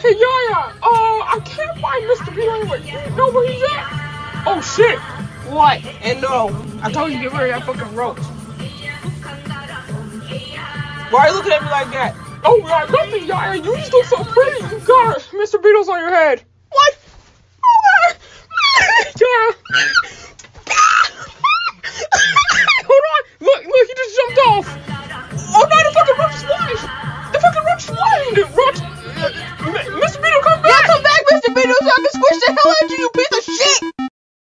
Hey, Yaya, uh, I can't find Mr. Beetle. You know where he's at? Oh, shit. What? And no, I told you get rid of that fucking roach. Why are you looking at me like that? Oh, God, nothing, Yaya. You just look so pretty. You got Mr. Beetle's on your head. What? Oh, my God. Hold on. Look, look, he just jumped off. Oh, no, the fucking roach is. The fucking roach is flying. Roach...